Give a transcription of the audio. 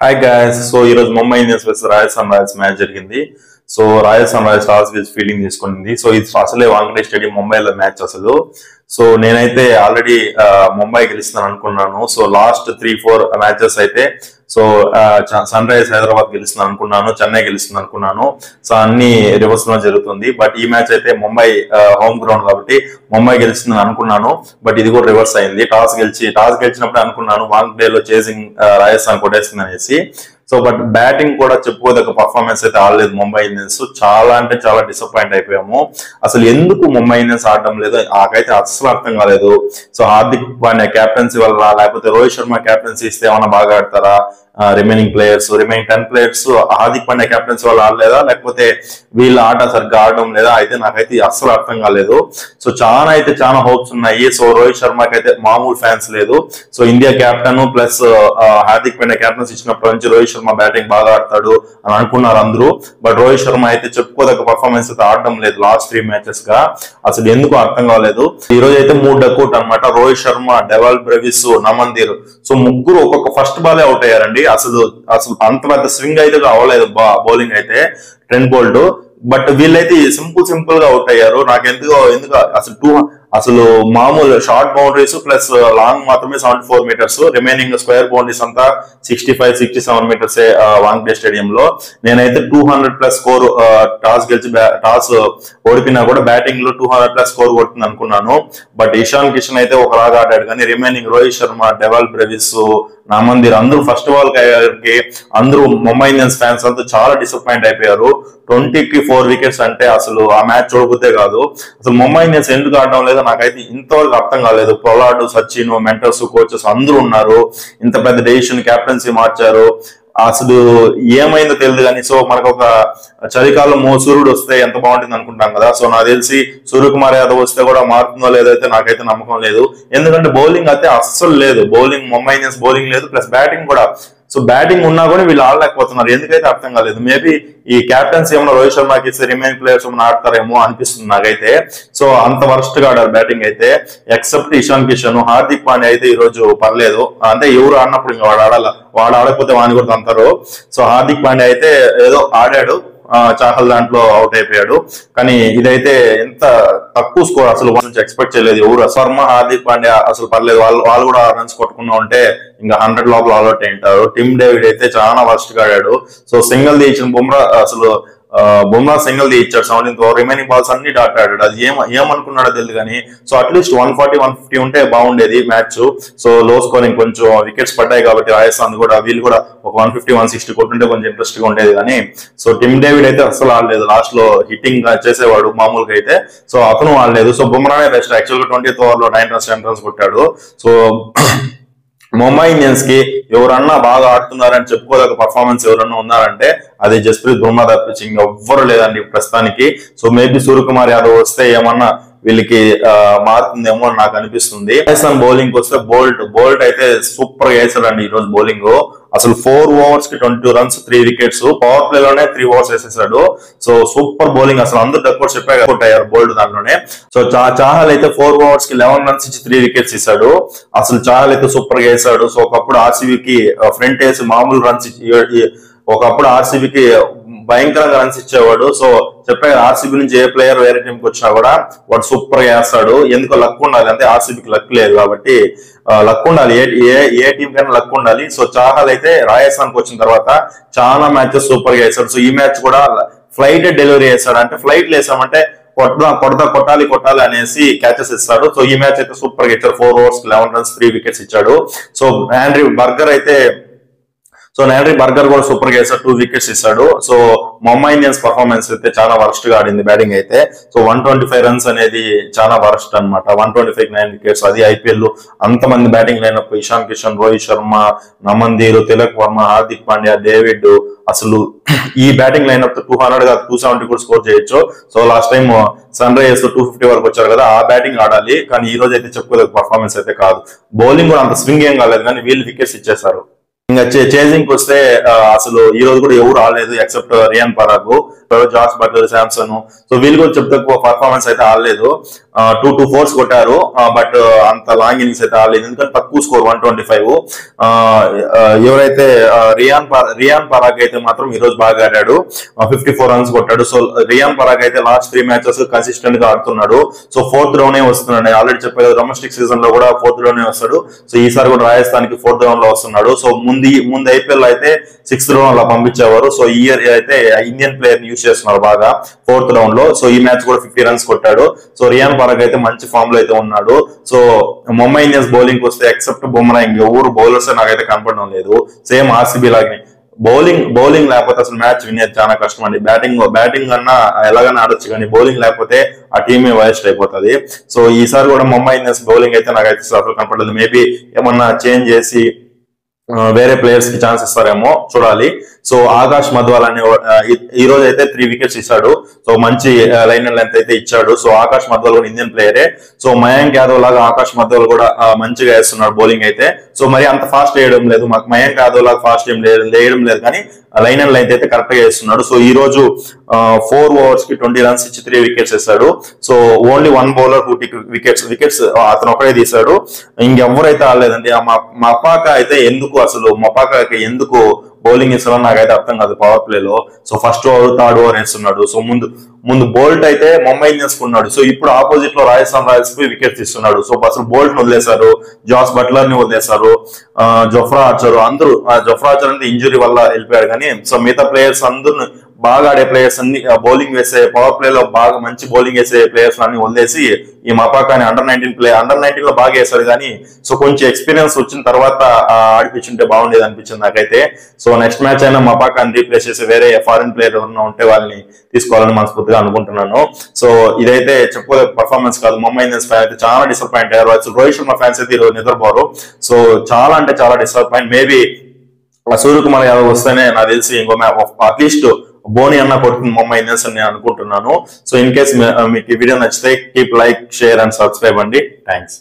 Hi guys so ఈ రోజు Mumbai Indians versus royal sunrisers match జరిగింది. So royal sunrisers toss గెలిచి fielding తీసుకుంది సో ఇది అసలే వాంకడే స్టేడియం ముంబైలో మ్యాచ్ అసలు. సో నేనైతే ఆల్రెడీ ముంబై గెలుస్తాను అనుకున్నాను. So last three four matches అయితే సో సన్ రైజర్స్ హైదరాబాద్ గెలుస్తుంది అనుకున్నాను చెన్నై గెలుస్తుంది అనుకున్నాను. సో అన్ని రివర్స్లో జరుగుతుంది. బట్ ఈ మ్యాచ్ అయితే ముంబై హోమ్ గ్రౌండ్ కాబట్టి ముంబై గెలుస్తుంది అనుకున్నాను. బట్ ఇది కూడా రివర్స్ అయింది. టాస్ గెలిచి టాస్ గెలిచినప్పుడు అనుకున్నాను వాంక్లో చేసింగ్ రాజస్థాన్ కొట్టేస్తుంది అనేసి. సో బట్ బ్యాటింగ్ కూడా చెప్పుకోదగ్గ పర్ఫార్మెన్స్ అయితే ఆడలేదు ముంబై ఇండియన్స్. చాలా అంటే చాలా డిసప్పాయింట్ అయిపోయాము. అసలు ఎందుకు ముంబై ఇండియన్స్ ఆడడం లేదు? నాకైతే అసలు అర్థం కాలేదు. సో హార్దిక్ పాండ్యా క్యాప్టెన్సీ వల్ల లేకపోతే రోహిత్ శర్మ క్యాప్టెన్సీ ఇస్తే ఏమైనా బాగా ఆడతారా? Remaining players remaining ten players Hardik Pandya captaincy వాళ్ళు ఆడలేదా? లేకపోతే వీళ్ళ ఆట సరిగ్గా ఆడడం లేదా? అయితే నాకైతే అస్సలు అర్థం కాలేదు. సో చాలా అయితే చాలా హోప్స్ ఉన్నాయి. సో రోహిత్ శర్మకి అయితే మామూలు ఫ్యాన్స్ లేదు. So India captain plus Hardik Pandya captaincy ఇచ్చినప్పటి నుంచి రోహిత్ శర్మ బ్యాటింగ్ బాగా ఆడతాడు అని అనుకున్నారు అందరూ. బట్ రోహిత్ శర్మ అయితే చెప్పుకోదగ్గ పర్ఫార్మెన్స్ అయితే ఆడడం లేదు లాస్ట్ త్రీ మ్యాచెస్గా. అసలు ఎందుకు అర్థం కాలేదు. ఈ రోజు అయితే మూడు డకౌట్ అనమాట Rohit Sharma Dewald Brevis Naman Dhir. So ముగ్గురు ఒక్కొక్క ఫస్ట్ బాలే అవుట్ అయ్యారండి. అసలు అసలు అంత పెద్ద స్వింగ్ అయితే అవ్వలేదు బౌలింగ్ అయితే. ట్రెండ్ బోల్డ్ బట్ వీళ్ళైతే సింపుల్ సింపుల్గా అవుట్ అయ్యారు. నాకు ఎందుకో ఎందుకు అసలు టూ అసలు మామూలు షార్ట్ బౌండరీస్ ప్లస్ లాంగ్ మాత్రమే seventy four metres remaining square boundaries అంతా sixty five sixty seven metres Wankhede stadium లో. నేనైతే two hundred plus score toss గెలిచి టాస్ ఓడిపినా కూడా బ్యాటింగ్లో టూ హండ్రెడ్ ప్లస్ స్కోర్ కొడుతుంది అనుకున్నాను. బట్ ఇషాన్ కిషన్ అయితే ఒకలాగా ఆడాడు. కానీ remaining Rohit Sharma Dewald Brevis నామందిర్ అందరూ ఫస్ట్ ఆల్కి అందరూ ముంబై ఇండియన్స్ ఫ్యాన్స్ అంతా చాలా డిసప్పాయింట్ అయిపోయారు. ట్వంటీకి ఫోర్ వికెట్స్ అంటే అసలు ఆ మ్యాచ్ చూడకపోతే కాదు. అసలు ముంబై ఇండియన్స్ ఎందుకు ఆడడం లేదో నాకైతే ఇంతవరకు అర్థం కాలేదు. పొలాడు సచిన్ మెంటర్స్ కోచెస్ అందరూ ఉన్నారు. ఇంత పెద్ద డెసిషన్ కెప్టెన్సీ మార్చారు. అసలు ఏమైందో తెలియదు కానీ సో మనకు ఒక చలికాలం సూర్యుడు వస్తే ఎంత బాగుంటుంది అనుకుంటాం కదా. సో నాకు తెలిసి సూర్యకుమార్ యాదవ్ వస్తే కూడా మారుతుందో లేదో అయితే నాకైతే నమ్మకం లేదు. ఎందుకంటే బౌలింగ్ అయితే అస్సలు లేదు. బౌలింగ్ ముంబై ఇండియన్స్ బౌలింగ్ లేదు. ప్లస్ బ్యాటింగ్ కూడా సో బ్యాటింగ్ ఉన్నా కూడా వీళ్ళు ఆడలేకపోతున్నారు. ఎందుకైతే అర్థం కాలేదు? మేబీ ఈ క్యాప్టెన్స్ ఏమైనా రోహిత్ శర్మకి ఇస్తే రిమైన్ ప్లేయర్స్ ఏమైనా ఆడతారేమో అనిపిస్తుంది నాకైతే. సో అంత వరస్ట్గా ఆడారు బ్యాటింగ్ అయితే. ఎక్సెప్ట్ ఇషాన్ కిషన్ హార్దిక్ పాండే అయితే ఈ రోజు పర్లేదు. అంటే ఎవరు ఆడినప్పుడు ఇంకా వాడు ఆడాల వాడు ఆడకపోతే వాడిని కూడా అంటారు సో హార్దిక్ పాండే అయితే ఏదో ఆడాడు. చాహల్ దాంట్లో అవుట్ అయిపోయాడు. కానీ ఇదైతే ఎంత తక్కువ స్కోర్ అసలు నుంచి ఎక్స్పెక్ట్ చేయలేదు. ఎవరు శర్మ హార్దిక్ పాండ్యా అసలు పర్లేదు. వాళ్ళు వాళ్ళు కూడా రన్స్ కొట్టుకున్నా ఉంటే ఇంకా హండ్రెడ్ లోపల ఆల్అౌట్ అయింటారు టిమ్ డేవిడ్ అయితే చాలా వర్స్ట్గా ఆడాడు. సో సింగిల్ తీసిన బుమ్రా అసలు బుమ్రా సింగిల్ ది ఇచ్చాడు సెవెంటీన్త్ ఓవర్ రిమైనింగ్ బాల్స్ అన్ని డాట్ ఆడాడు. అది ఏం ఏమనుకున్నాడో తెలియదు కానీ so at least one forty one fifty ఉంటే బాగుండేది మ్యాచ్ సో లో స్కోరింగ్ కొంచెం వికెట్స్ పడ్డాయి కాబట్టి రాజస్థాన్ కూడా వీళ్ళు కూడా ఒక వన్ ఫిఫ్టీ వన్ సిక్స్టీ కొట్టుంటే కొంచెం ఇంట్రెస్ట్గా ఉండేది కానీ సో టిమ్ డేవిడ్ అయితే అసలు ఆడలేదు. లాస్ట్లో హిట్టింగ్ చేసేవాడు మామూలుగా అయితే. సో అతను ఆడలేదు. సో బుమ్రానే బెస్ట్ యాక్చువల్గా ట్వంటీ ఓవర్లో నైన్ రన్స్ టెన్ రన్స్ కొట్టాడు. సో ముంబై ఇండియన్స్కి ఎవరన్నా బాగా ఆడుతున్నారని చెప్పుకోదగ్గ పర్ఫార్మెన్స్ ఎవరన్నా ఉన్నారంటే అది జస్ప్రీత్ బుమ్రా తప్పించి ఎవ్వరు లేదండి ప్రస్తుతానికి. సో మేబీ సూర్యకుమార్ యాదవ్ వస్తే ఏమన్నా వీళ్ళకి మారుతుందేమో అని నాకు అనిపిస్తుంది. రాజస్థాన్ బౌలింగ్ వస్తే బోల్ట్ బోల్ట్ అయితే సూపర్గా వేసాడండి ఈ రోజు బౌలింగ్ అసలు four ఓవర్స్కి twenty runs three wickets power play లోనే త్రీ ఓవర్స్ వేసేసాడు. సో సూపర్ బౌలింగ్ అసలు అందరు తక్కువ చెప్పారు అవుట్ అయ్యారు బోల్డ్ దాంట్లోనే. సో చాహల్ అయితే ఫోర్ ఓవర్స్కి లెవెన్ రన్స్ ఇచ్చి త్రీ వికెట్స్ ఇస్తాడు అసలు చాహల్ అయితే సూపర్గా వేసాడు. సో ఒకప్పుడు ఆర్సీబీకి ఫ్రంట్ వేసి మామూలు రన్స్ ఒకప్పుడు ఆర్సీబీకి భయంకరంగా రన్స్ ఇచ్చేవాడు. సో చెప్పే ఆర్సీబీ నుంచి ఏ ప్లేయర్ వేరే టీంకి వచ్చినా కూడా వాడు సూపర్గా వేస్తాడు ఎందుకో లక్ ఉండాలి అంటే ఆర్సీబీకి లక్ లేదు కాబట్టి లక్ ఉండాలి. ఏ ఏ ఏ టీం కైనా లక్ ఉండాలి. సో చాహల్ అయితే రాజస్థాన్కి వచ్చిన తర్వాత చాలా మ్యాచెస్ సూపర్గా వేస్తాడు సో ఈ మ్యాచ్ కూడా ఫ్లైట్ డెలివరీ చేస్తాడు. అంటే ఫ్లైట్ వేసామంటే కొడతా కొడతా కొట్టాలి కొట్టాలి అనేసి క్యాచెస్ ఇస్తాడు. సో ఈ మ్యాచ్ అయితే సూపర్గా ఇచ్చాడు. Four overs eleven runs three wickets ఇచ్చాడు. సో ఆండ్రీ బర్గర్ అయితే సో నేరీ బర్గర్ కూడా సూపర్గా వేసాడు టూ వికెట్స్ ఇస్తాడు. సో ముంబై ఇండియన్స్ పర్ఫార్మెన్స్ అయితే చాలా వరస్ట్గా ఆడింది బ్యాటింగ్ అయితే. So one twenty five runs అనేది చాలా వరస్ట్ అనమాట one twenty five nine wickets అది ఐపీఎల్ అంతమంది batting lineup Ishan Kishan Rohit Sharma Naman Dhir Tilak Varma Hardik Pandya David అసలు ఈ బ్యాటింగ్ లైన్ టూ హండ్రెడ్ కాదు టూ సెవెంటీ కూడా score చేయొచ్చు. So last time sunrisers two fifty వరకు వచ్చారు కదా ఆ బ్యాటింగ్ ఆడాలి. కానీ ఈ రోజు అయితే చెప్పుకోలేదు పర్ఫార్మెన్స్ అయితే కాదు. బౌలింగ్ కూడా అంత స్వింగ్ ఏం కాలేదు కానీ వీళ్ళు వికెట్స్ ఇచ్చేసారు ఇంకా చేజింగ్ వస్తే అసలు ఈ రోజు కూడా ఎవరు ఆడలేదు except Riyan Parag George Buttler Samson. So వీళ్ళు కూడా చెప్తే పర్ఫార్మెన్స్ అయితే ఆడలేదు. టూ టూ ఫోర్స్ కొట్టారు. బట్ అంత లాంగ్ ఇన్నింగ్స్ అయితే ఆడలేదు. ఎందుకంటే తక్కువ స్కోర్ వన్ ట్వంటీ ఫైవ్ ఎవరైతే రియాన్ రియాన్ పరాగ్ అయితే మాత్రం ఈ రోజు బాగా ఆడాడు. ఫిఫ్టీ ఫోర్ రన్స్ కొట్టాడు. సో రియాన్ పరాగ్ అయితే లాస్ట్ త్రీ మ్యాచెస్ కన్సిస్టెంట్గా ఆడుతున్నాడు. సో ఫోర్త్లోనే వస్తున్నాడు. ఆల్రెడీ చెప్పారు డొమెస్టిక్ సీజన్లో కూడా ఫోర్త్లోనే వస్తాడు. సో ఈసారి కూడా రాజస్థాన్కి ఫోర్త్ రౌండ్లో వస్తున్నాడు. సో ముందు ముందు ఐపీఎల్ అయితే సిక్స్త్ రౌండ్ అలా పంపించేవారు. సో ఈ ఇయర్ అయితే ఇండియన్ ప్లేయర్ యూస్ చేస్తున్నారు బాగా ఫోర్త్ రౌండ్లో. సో ఈ మ్యాచ్ కూడా ఫిఫ్టీ రన్స్ కొట్టాడు. సో రియాన్ పరాగ్ అయితే మంచి ఫామ్లో అయితే ఉన్నాడు. సో ముంబై ఇండియన్స్ బౌలింగ్ వస్తే ఎక్సెప్ట్ బుమ్రా ఇంకెవరు బౌలర్స్ నాకైతే కనపడడం లేదు. సేమ్ ఆర్సీబీ లాగానే బౌలింగ్ బౌలింగ్ లేకపోతే అసలు మ్యాచ్ వినేది చాలా కష్టం అండి. బ్యాటింగ్ బ్యాటింగ్ అన్నా ఎలాగైనా ఆడొచ్చు కానీ బౌలింగ్ లేకపోతే ఆ టీమే వేస్ట్ అయిపోతుంది. సో ఈసారి కూడా ముంబై ఇండియన్స్ బౌలింగ్ అయితే నాకైతే అసలు కనపడలేదు. మేబీ ఏమన్నా చేంజ్ చేసి వేరే ప్లేయర్స్కి ఛాన్స్ ఇస్తారేమో చూడాలి. సో ఆకాష్ మధ్వాల్ అనే ఈ- రోజు అయితే త్రీ వికెట్స్ ఇచ్చాడు. సో మంచి లైన్ అండ్ లెంత్ అయితే ఇచ్చాడు. సో ఆకాష్ మధ్వాల్ కూడా ఇండియన్ ప్లేయరే సో మయాంక్ యాదవ్ లాగా ఆకాష్ మధ్వాల్ కూడా మంచిగా వేస్తున్నాడు బౌలింగ్ అయితే. సో మరి అంత ఫాస్ట్ వేయడం లేదు. మాకు మయాంక్ యాదవ్ లాగా ఫాస్ట్ ఏం లేదు వేయడం లేదు. కానీ లైన్ అండ్ లైన్ అయితే కరెక్ట్గా వేస్తున్నాడు. సో ఈ రోజు ఫోర్ ఓవర్స్కి ట్వంటీ రన్స్ ఇచ్చి త్రీ వికెట్స్ ఇస్తాడు so only one bowler two wickets wickets అతను ఒకడే తీశాడు. ఇంకెవరైతే ఆడలేదండి మా మపాక అయితే ఎందుకు అసలు మపాక ఎందుకు బౌలింగ్ ఇస్తారో నాకైతే అర్థం కాదు పవర్ ప్లే లో. So first over third over వేస్తున్నాడు సో ముందు ముందు బోల్ట్ అయితే ముంబై ఇండియన్స్ ఉన్నాడు సో ఇప్పుడు ఆపోజిట్లో రాజస్థాన్ రాయల్స్కి వికెట్ ఇస్తున్నాడు సో అసలు బోల్ట్ని వదిలేశారు జాస్ బట్లర్ని వదిలేశారు జొఫ్రా ఆర్చర్ అందరూ ఆ, జొఫ్రా ఆర్చర్ అంటే ఇంజురీ వల్ల వెళ్ళిపోయాడు. కానీ సో మిగతా ప్లేయర్స్ అందరూ బాగా ఆడే ప్లేయర్స్ అన్ని బౌలింగ్ వేసే పవర్ ప్లే లో బాగా మంచి బౌలింగ్ వేసే ప్లేయర్స్ అన్ని వదిలేసి ఈ మపాకాని అండర్ నైన్టీన్ ప్లే అండర్ నైన్టీన్లో బాగా వేశారు కానీ సో కొంచెం ఎక్స్పీరియన్స్ వచ్చిన తర్వాత ఆడిపించుంటే బాగుండేది అనిపించింది నాకైతే. సో నెక్స్ట్ మ్యాచ్ అయినా మపాకాని రీప్లేస్ చేసి వేరే ఫారిన్ ప్లేయర్ ఎవరైనా ఉంటే వాళ్ళని తీసుకోవాలని మనస్ఫూర్తిగా అనుకుంటున్నాను. సో ఇదైతే చెప్పుకోలే పర్ఫార్మెన్స్ కాదు. ముంబై ఇండియన్స్ ఫ్యాన్ అయితే చాలా డిసప్పాయింట్ అయ్యారు. రోహిత్ శర్మ ఫ్యాన్స్ అయితే ఈరోజు నిద్రపోరు. సో చాలా అంటే చాలా డిసప్పాయింట్ మేబీ సూర్యకుమార్ యాదవ్ వస్తేనే నాకు తెలిసి ఇంకో అట్లీస్ట్ బోని అన్న కొడుతుంది ముంబై ఇండియన్స్ అని నేను అనుకుంటున్నాను. సో ఇన్ కేస్ మీకు ఈ వీడియో నచ్చితే keep like share and subscribe అండి. థ్యాంక్స్